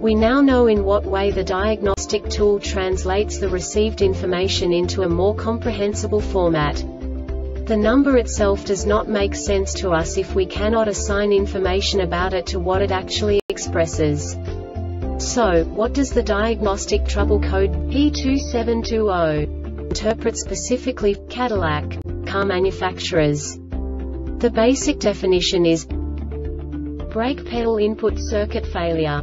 We now know in what way the diagnostic tool translates the received information into a more comprehensible format. The number itself does not make sense to us if we cannot assign information about it to what it actually expresses. So, what does the diagnostic trouble code P2720 interpret specifically Cadillac car manufacturers? The basic definition is brake pedal input circuit failure.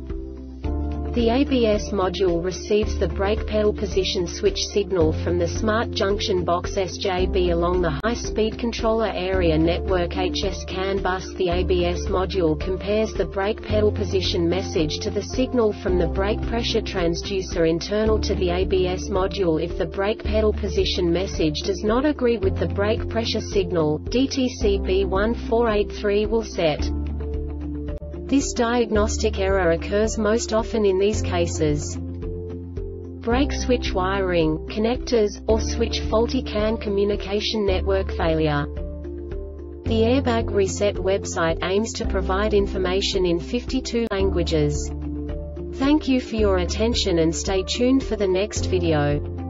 The ABS module receives the brake pedal position switch signal from the Smart Junction Box SJB along the high-speed controller area network HS CAN bus. The ABS module compares the brake pedal position message to the signal from the brake pressure transducer internal to the ABS module. If the brake pedal position message does not agree with the brake pressure signal, DTC B1483 will set. This diagnostic error occurs most often in these cases. Brake switch wiring, connectors, or switch faulty CAN communication network failure. The Airbag Reset website aims to provide information in 52 languages. Thank you for your attention and stay tuned for the next video.